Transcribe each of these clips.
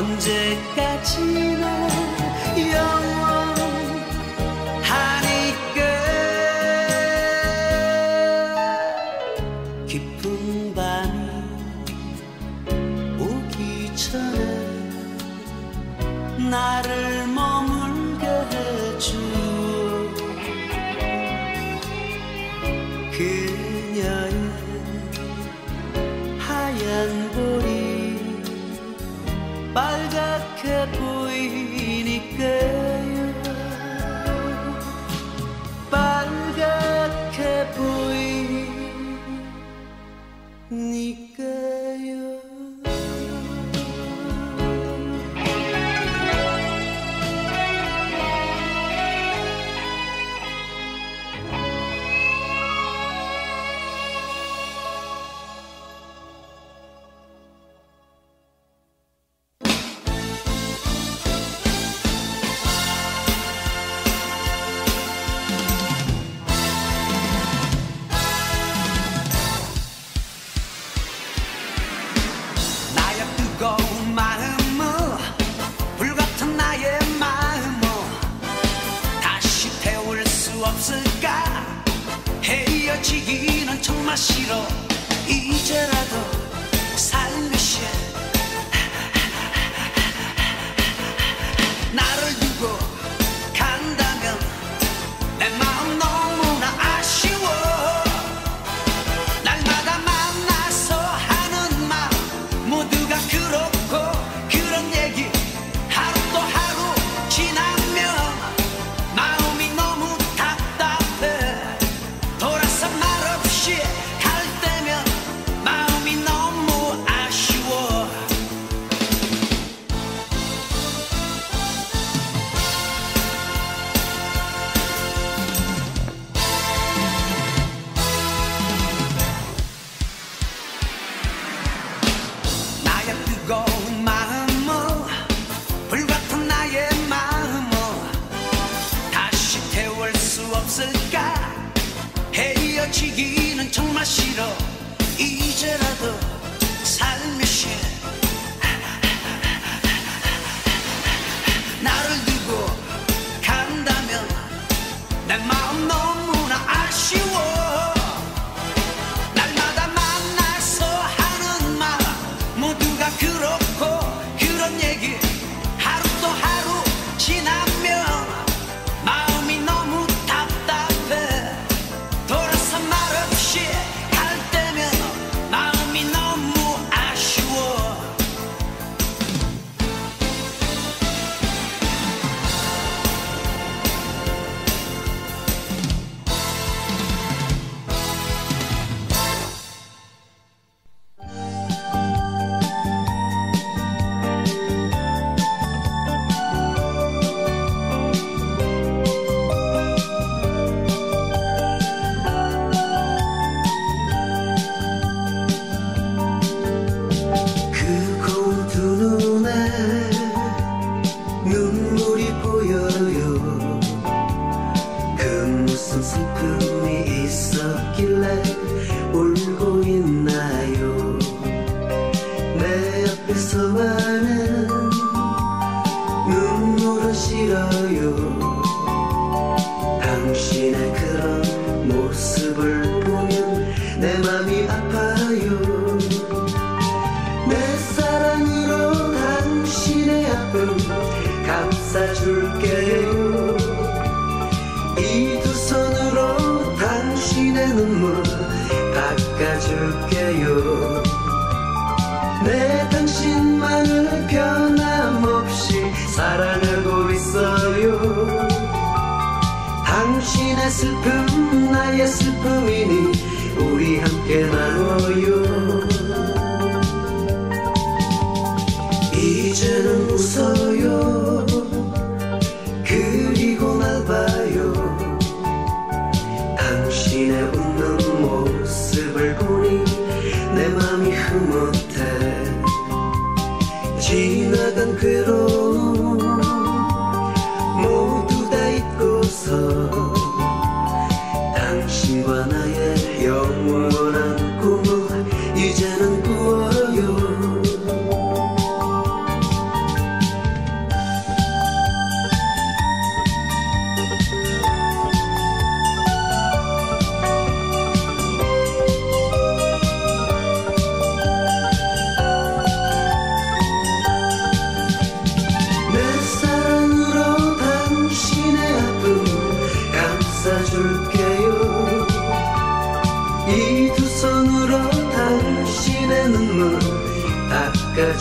언제까지나 헤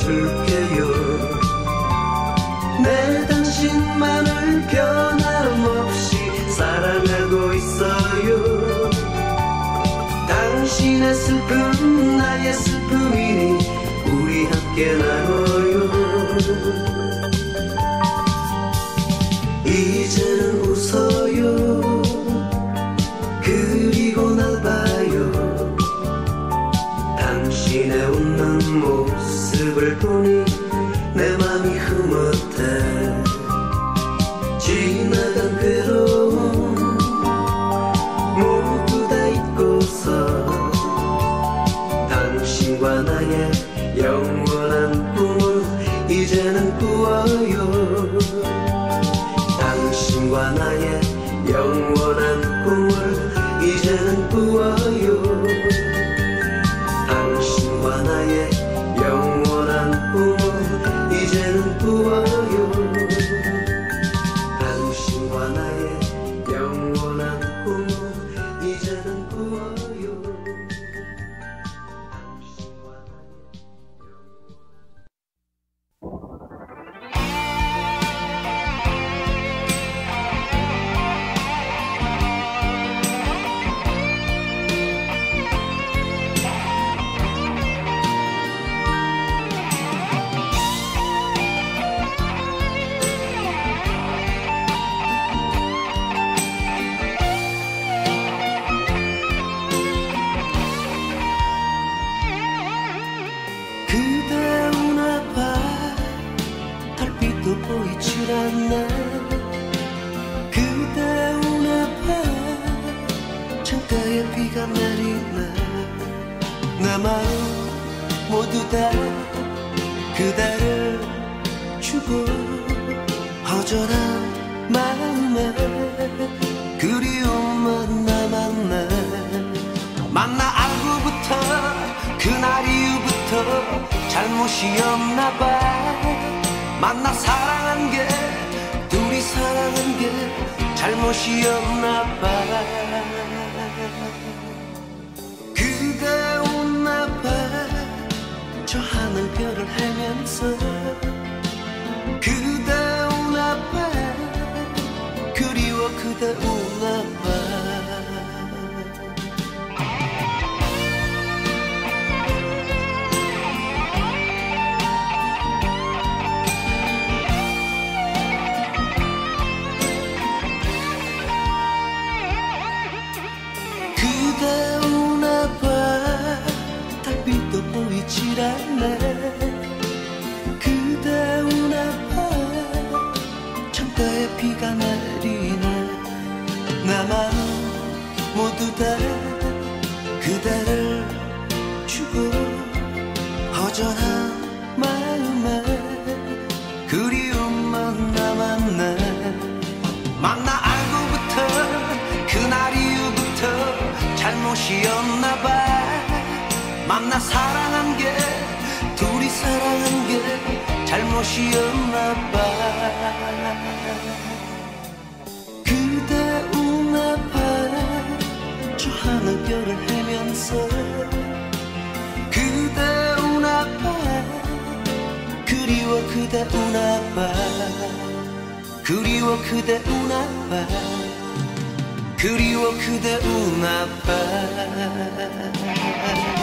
to 잘못이 없나 봐. 만나 사랑한 게 둘이 사랑한 게 잘못이 없나 봐. 그대 웃나 봐저 하늘별을 하면서 그대 웃나 봐. 그리워 그대 웃나 봐. 그대 그대를 주고 허전한 마음에 그리움만 남았네. 만나 알고부터 그날 이후부터 잘못이었나 봐. 만나 사랑한 게 둘이 사랑한 게 잘못이었나 봐. 그리워 그대 우나 봐그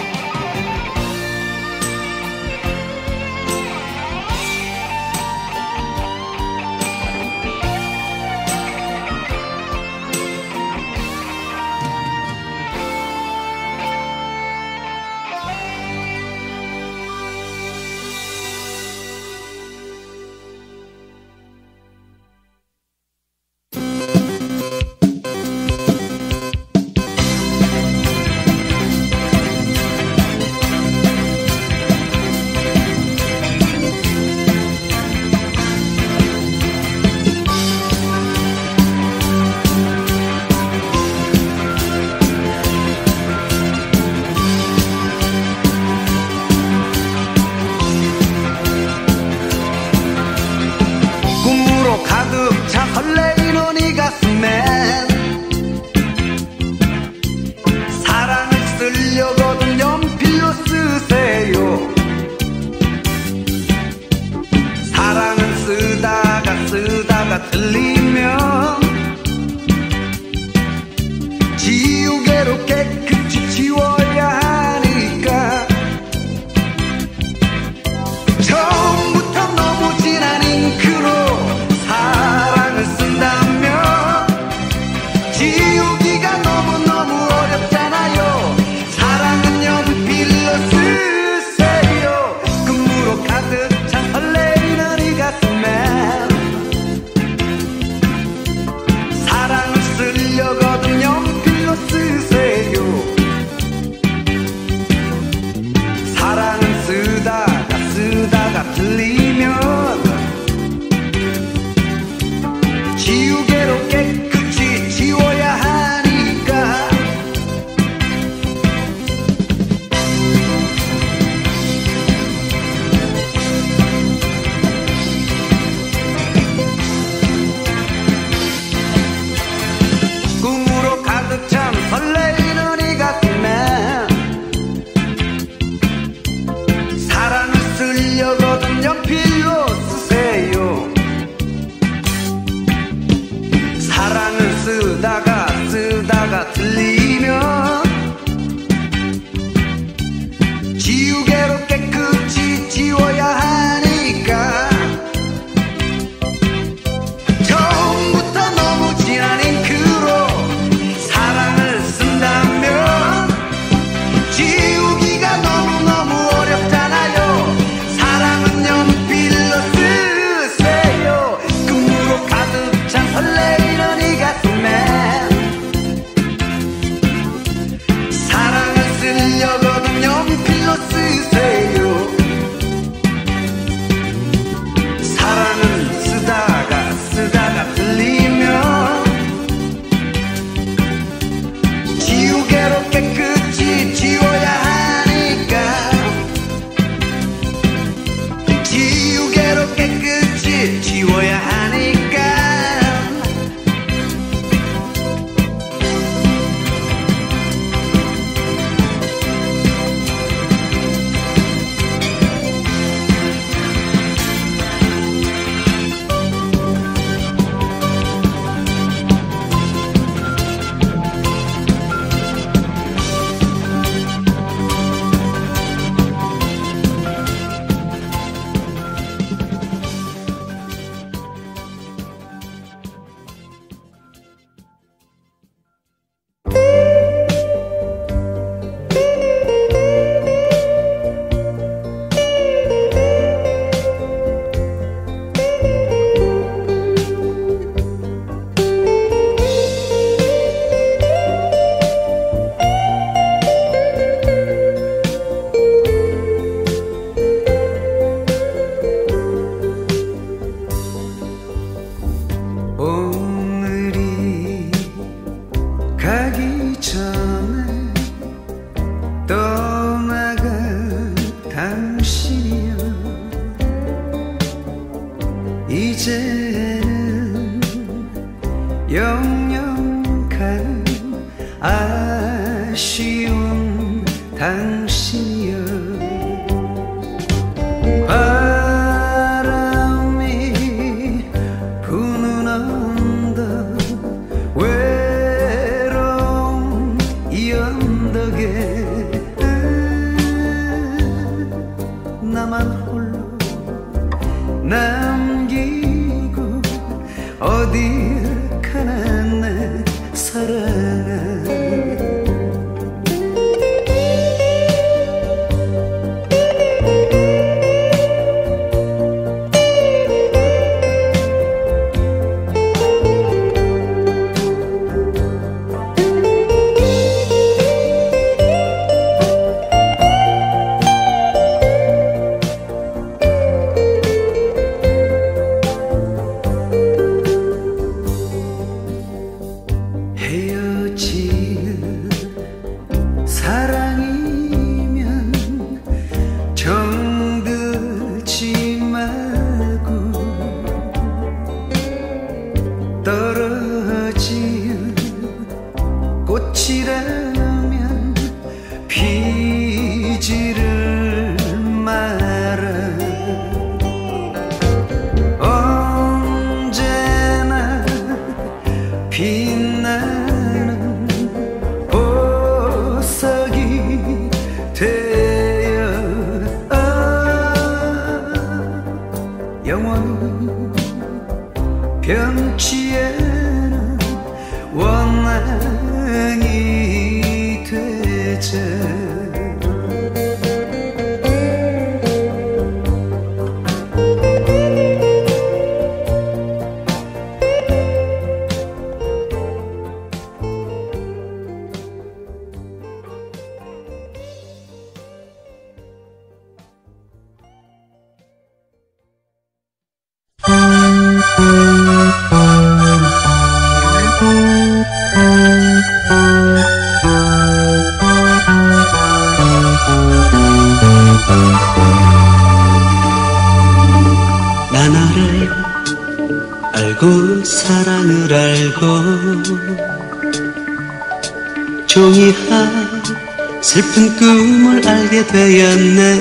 그대였네.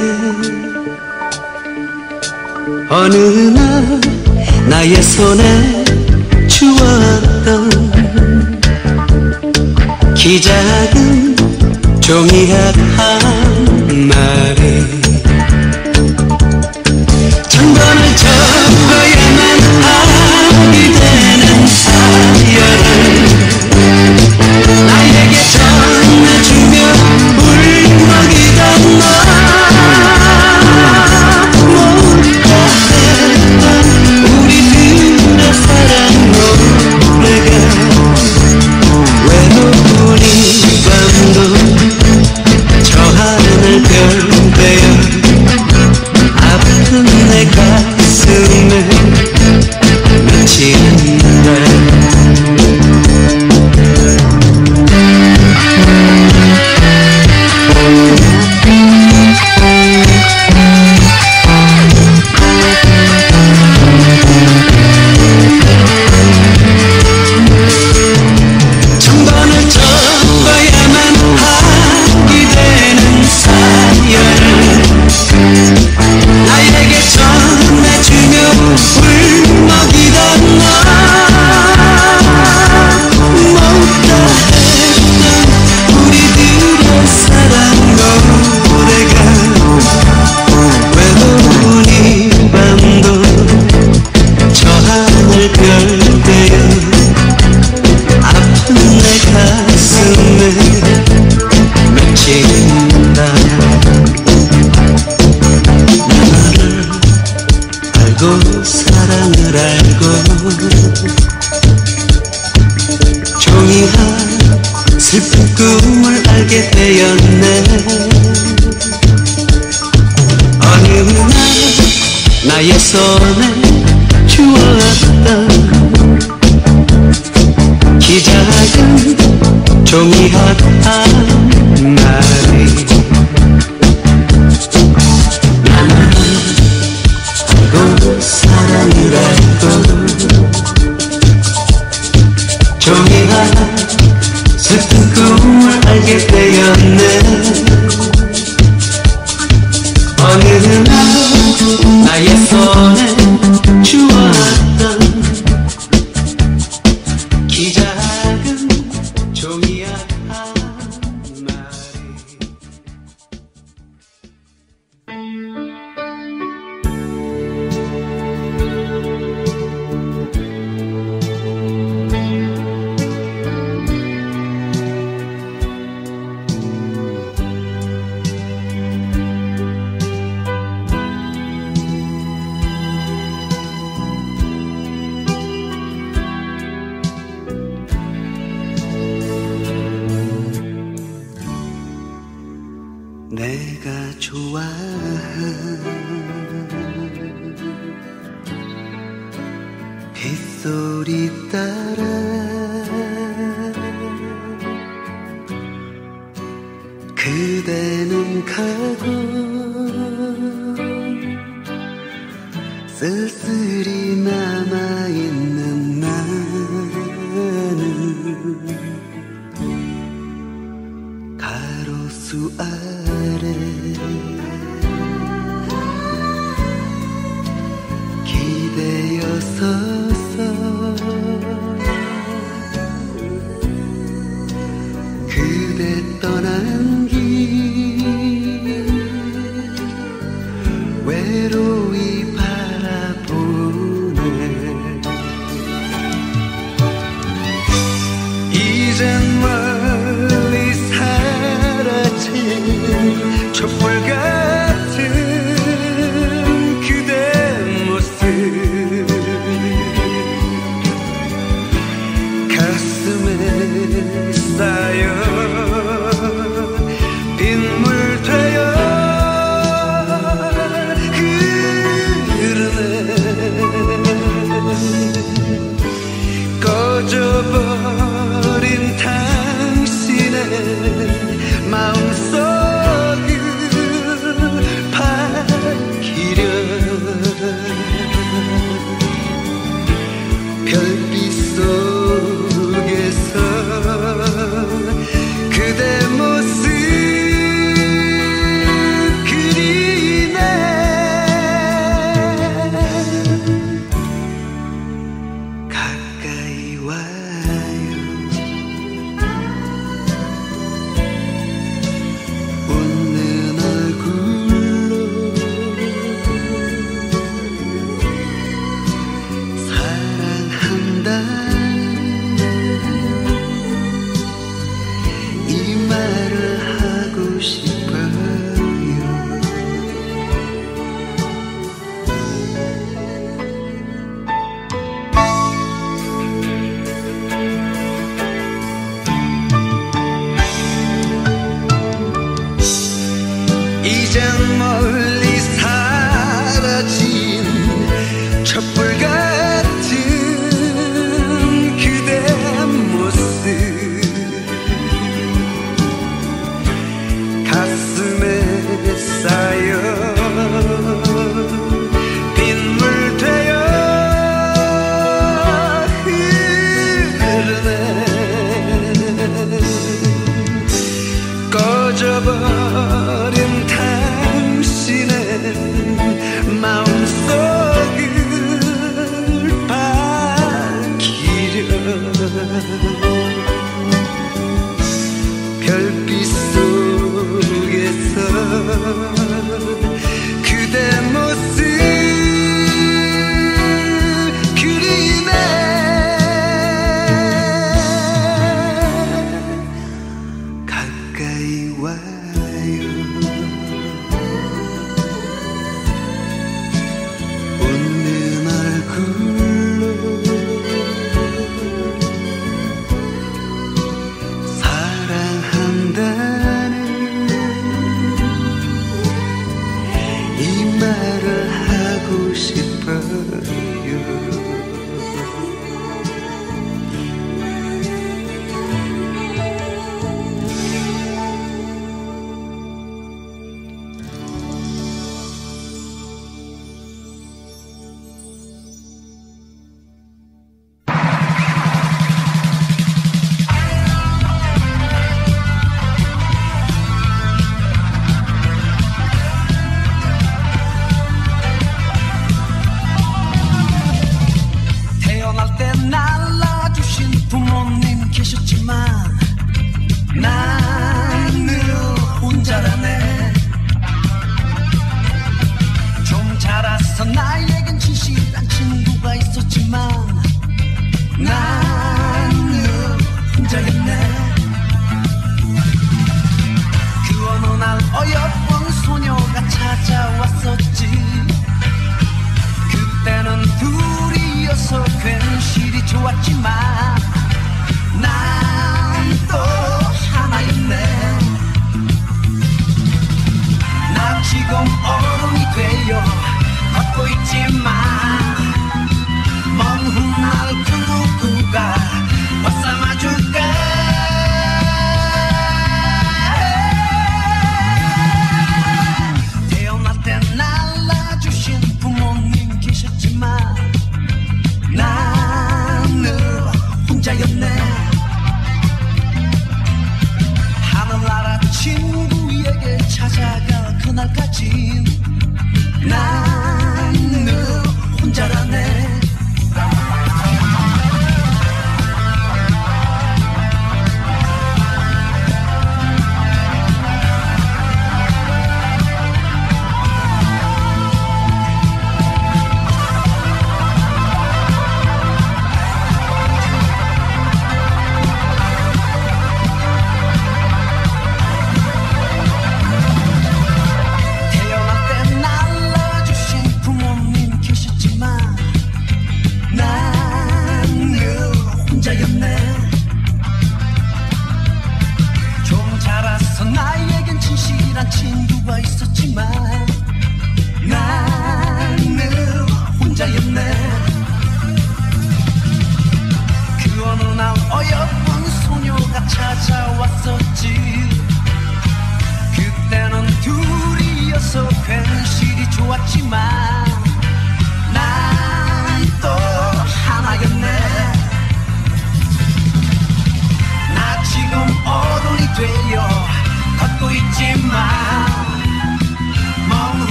어느 날 나의 손에 주었던 기 작은 종이학 하 이 작은 종이 한 마리 나만 알고 사랑을 알고 종이가 슬픈 그 꿈을 알게 되었네. 사라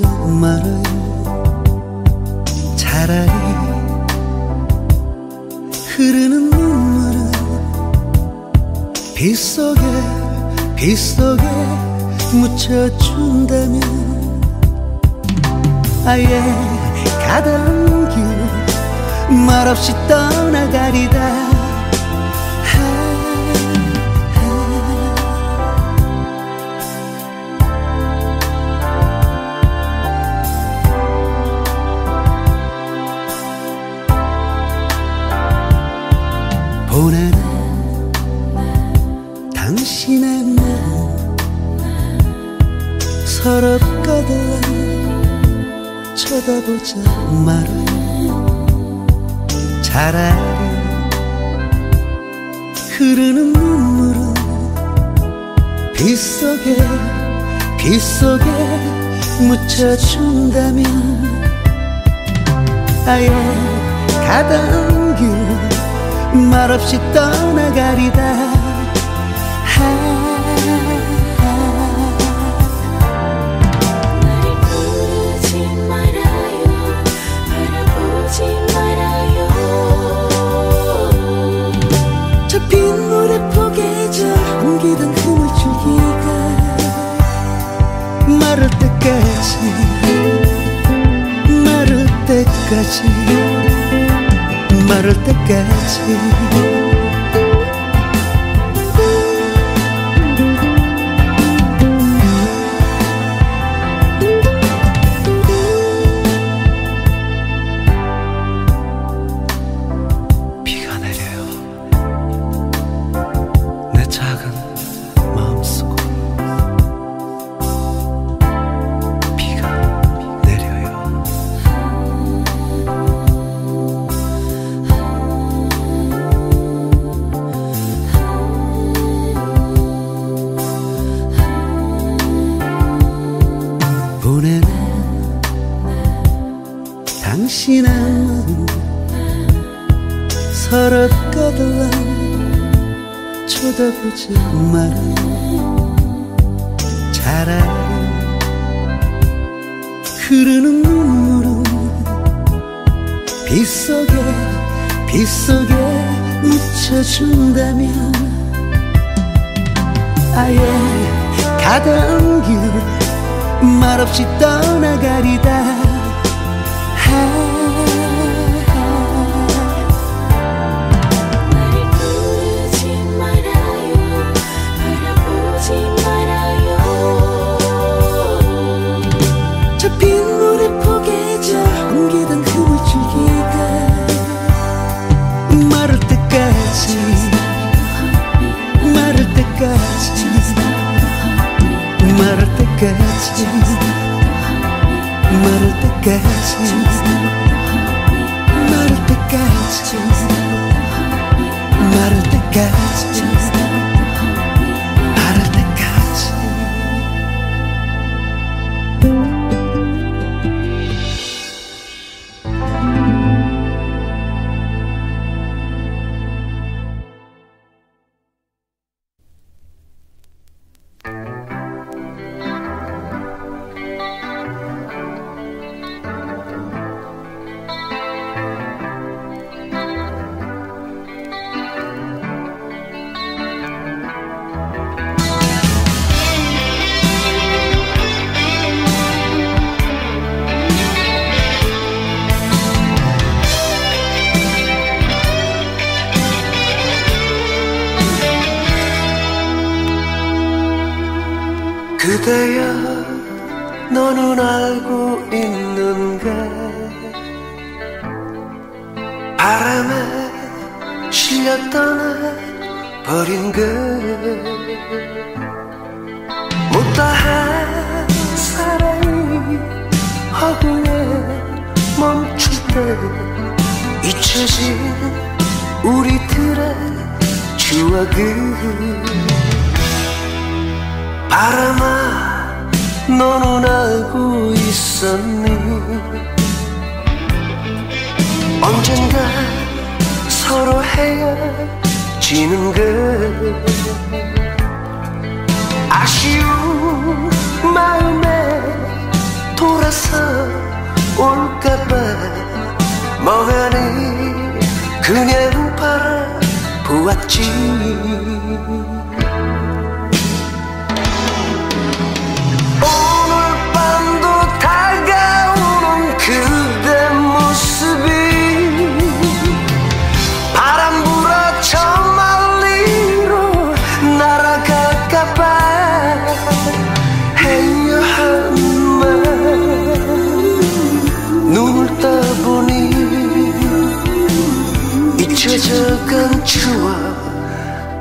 말아요 차라리 흐르는 눈물은 빗속에 빗속에 묻혀준다면 아예 가던 길 말없이 떠나가리다 말아요 차라리 흐르는 눈물은 빗속에 빗속에 묻혀준다면 아예 가던 길 말없이 떠나가리다 때까지 마를 때까지 쳐다보지 말아요 차라리 흐르는 눈물은 빗속에 빗속에 묻혀준다면 아예 가던 길 말없이 떠나가리다 때까지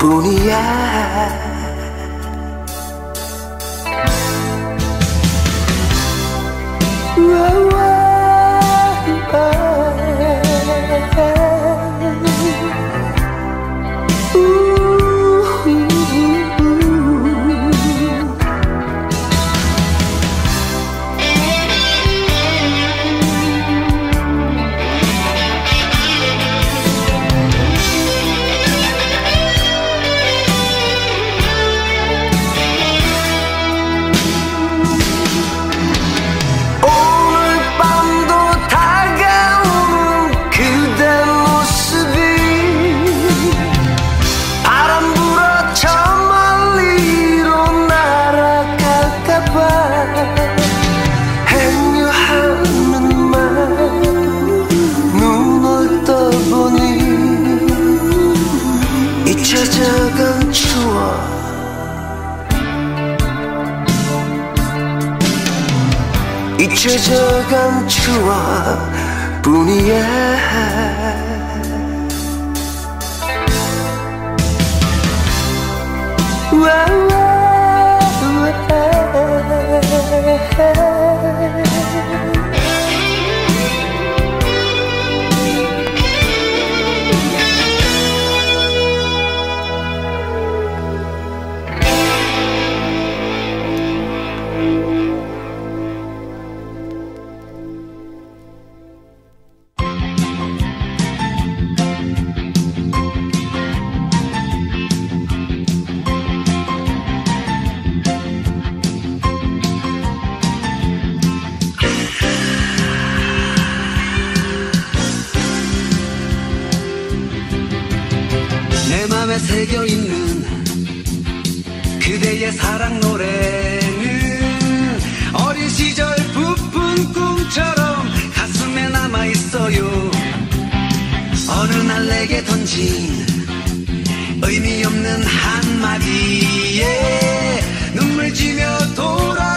추억뿐 잊어간 추억 뿐이야 wow. 새겨 있는 그대의 사랑 노래는 어린 시절 부푼 꿈처럼 가슴에 남아 있어요. 어느 날 내게 던진 의미 없는 한마디에 눈물 지며 돌아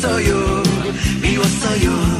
そうよ。見よそうよ。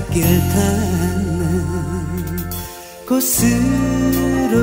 발길 닿는 곳으로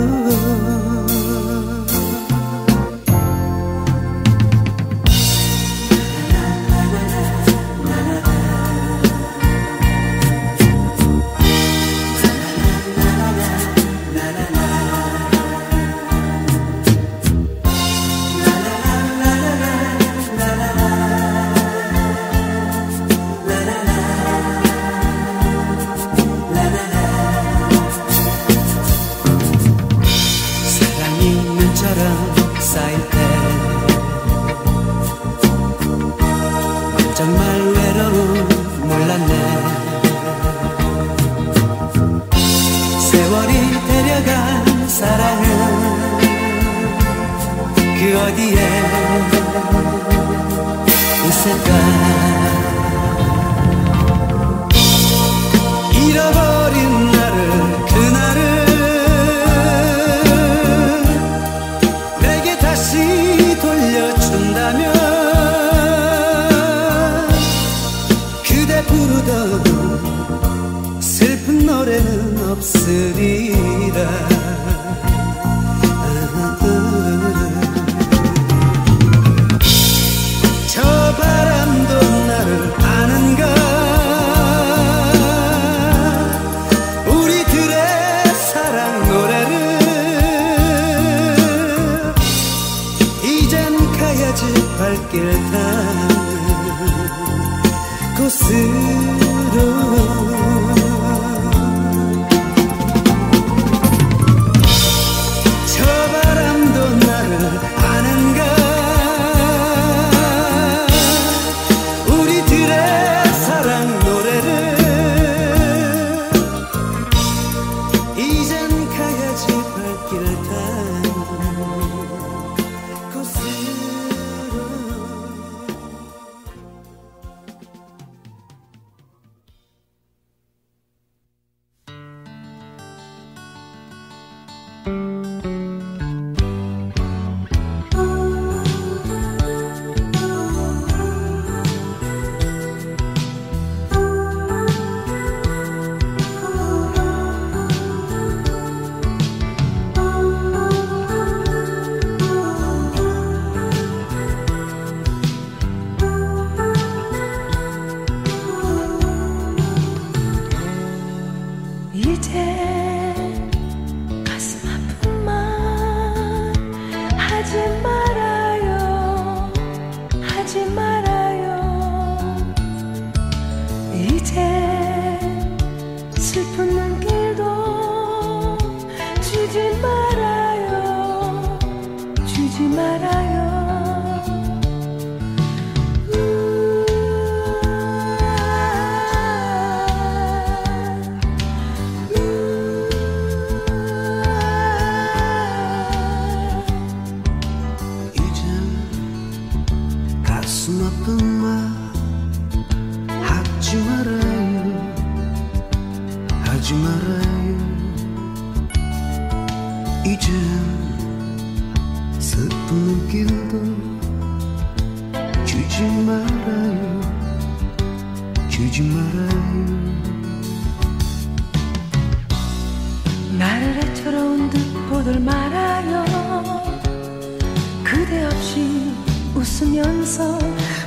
웃으면서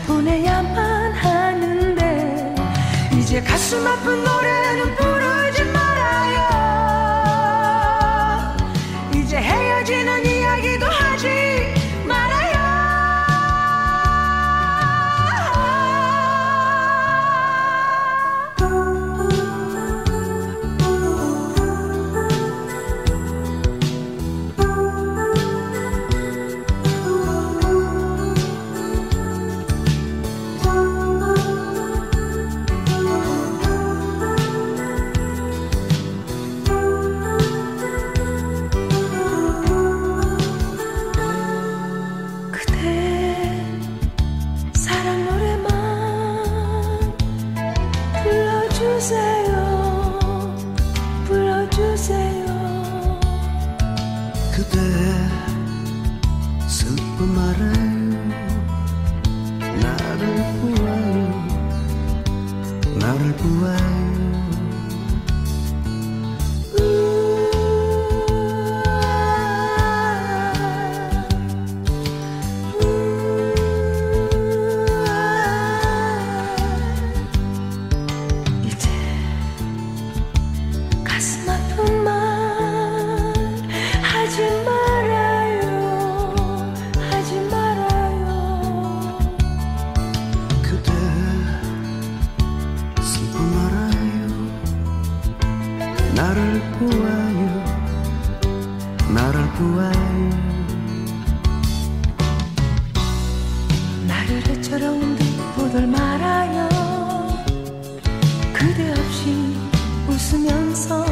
보내야만 하는데 이제 가슴 아픈 노래는 웃으면서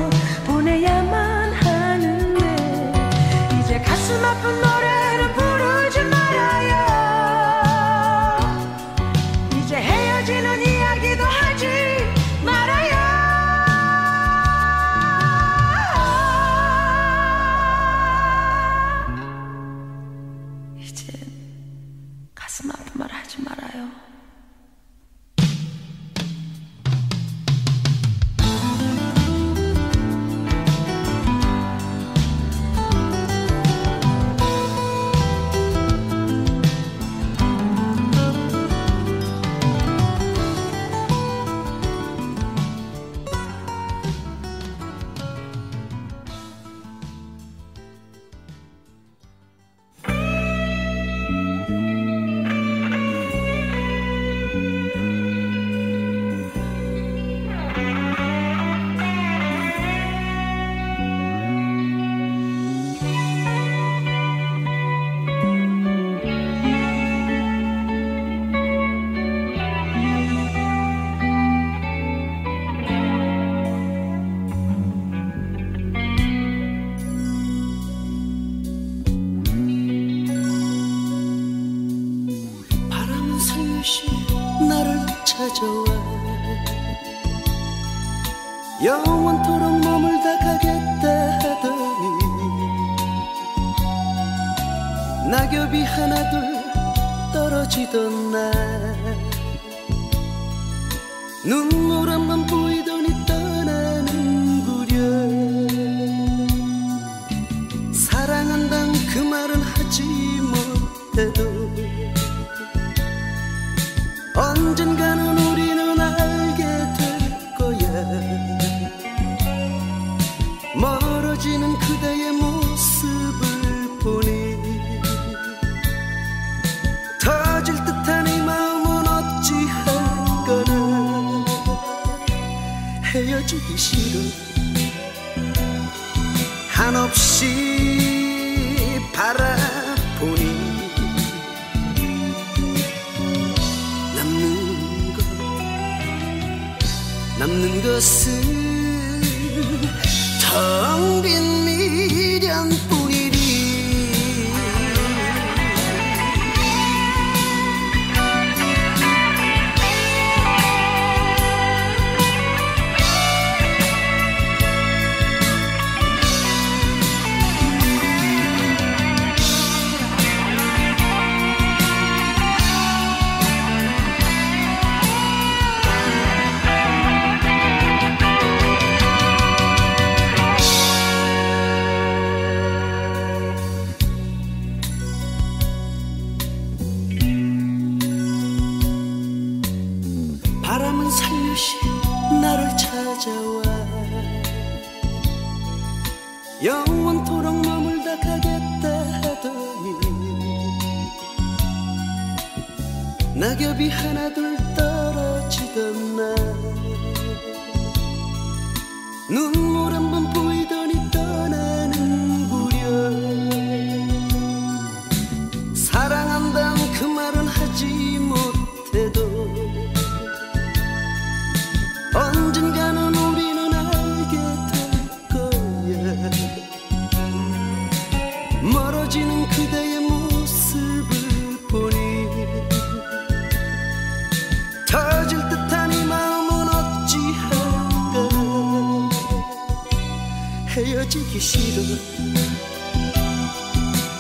헤어지기 싫어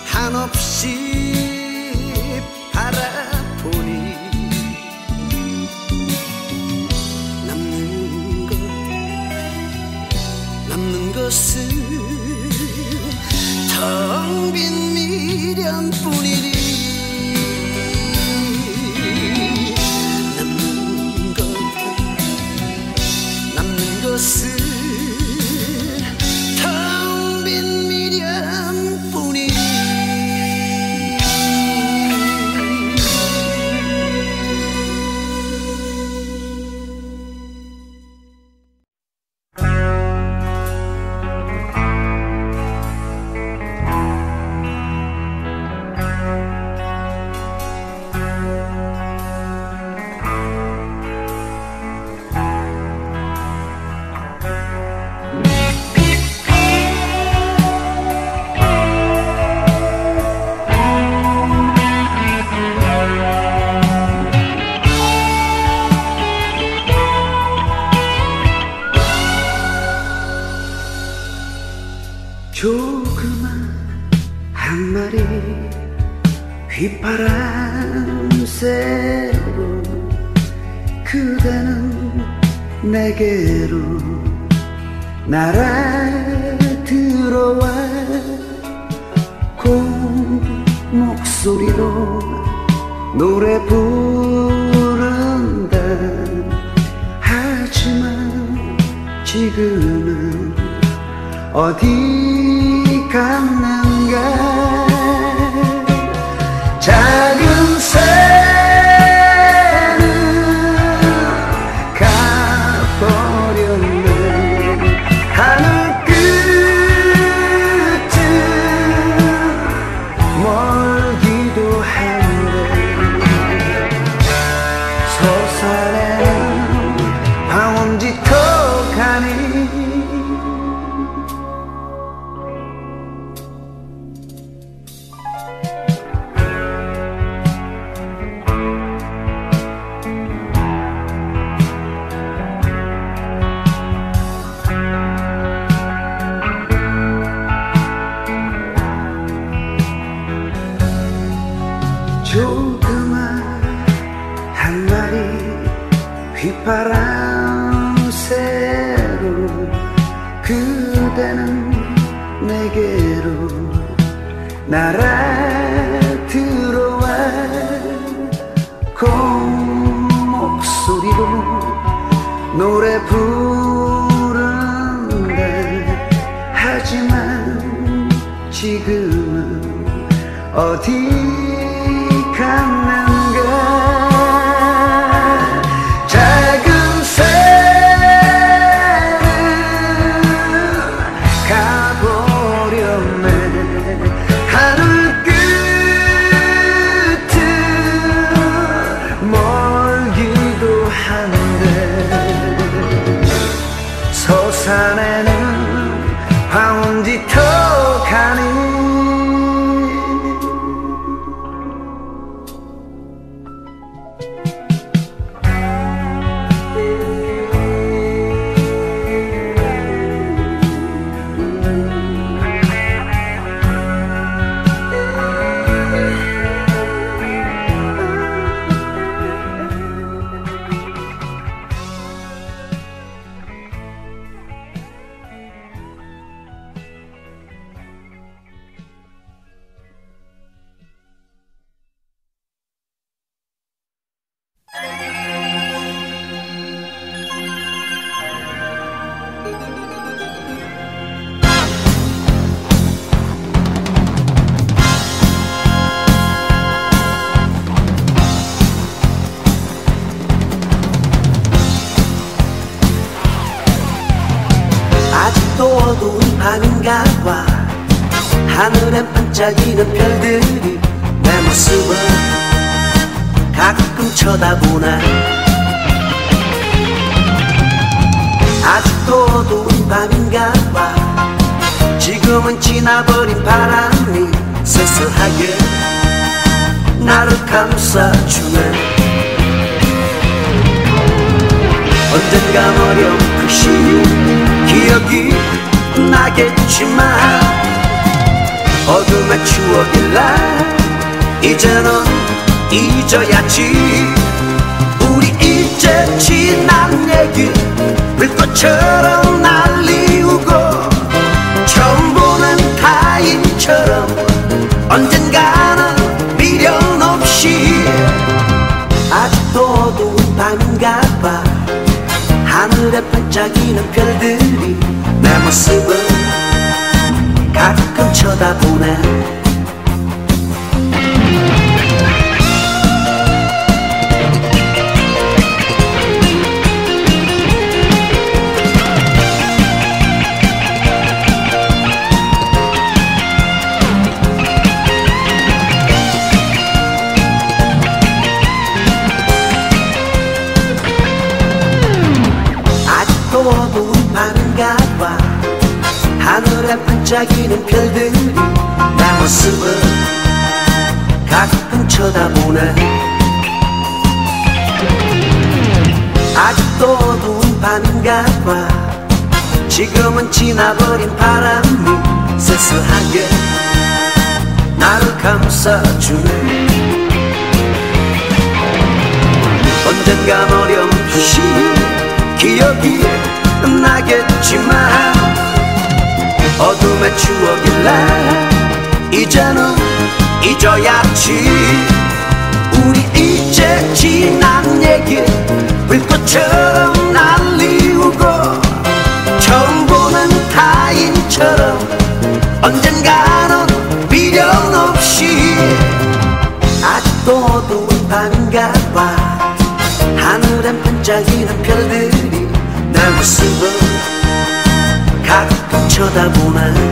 한없이 반짝이는 별들이 내 모습을 가끔 쳐다보네. 아직도 어두운 밤인가 봐 지금은 지나버린 바람이 쓸쓸하게 나를 감싸주네. 언젠간 어렴풋이 기억이 나겠지만 어둠의 추억일라 이제는 잊어야지. 우리 이제 지난 얘기 불꽃처럼 날리우고 처음 보는 타인처럼 언젠가는 미련 없이 아직도 어두운 밤인가 봐 하늘엔 반짝이는 별들이